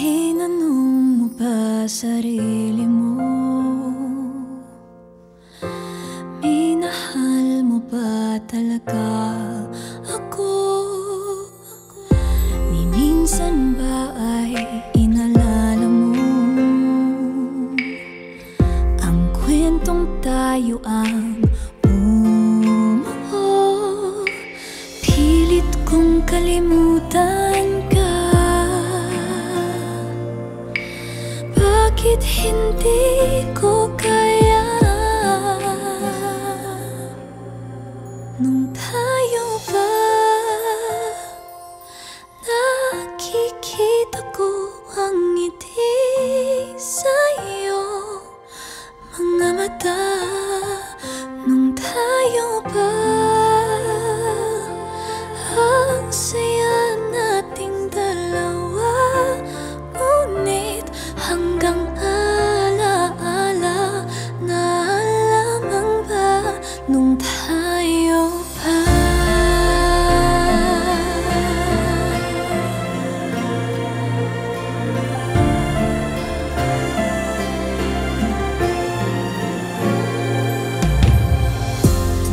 Tinanong mo ba sarili mo? Minahal mo ba talaga ako? Ni minsan ba ay inalala mo Ang kwentong tayo ang bumuo Pilit kong kalimutan Bakit hindi ko kaya Nung tayo pa Nakikita ko ang ngiti sa'yo Mga mata Nung tayo pa Nung tayo pa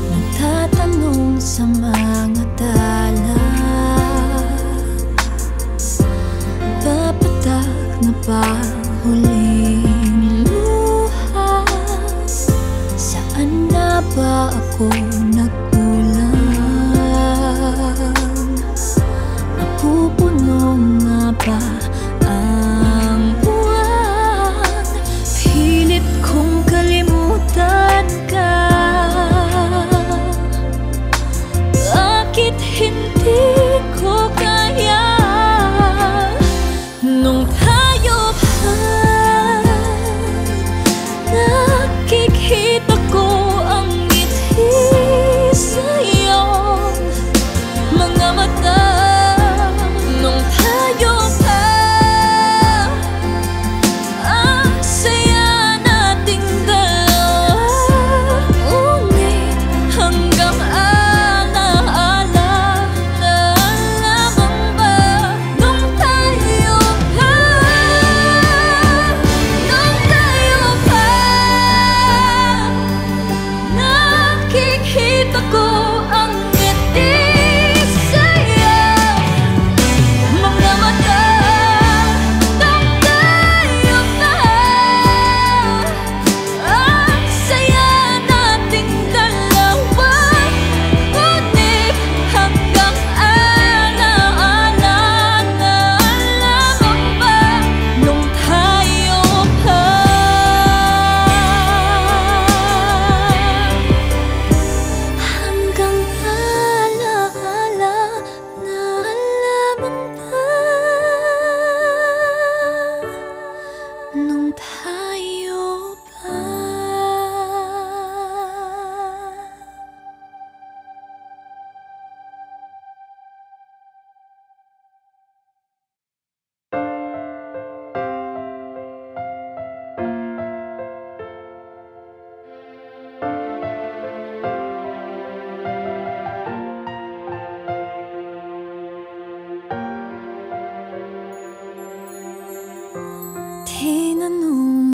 Nagtatanong sa mga tala Papatak na ba huling ba Tinanong